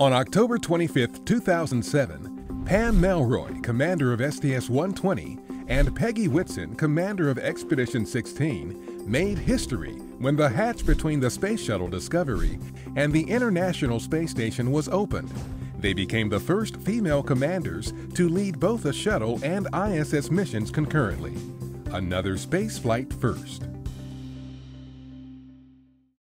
On October 25, 2007, Pam Melroy, commander of STS 120, and Peggy Whitson, commander of Expedition 16, made history when the hatch between the Space Shuttle Discovery and the International Space Station was opened. They became the first female commanders to lead both a shuttle and ISS missions concurrently. Another spaceflight first.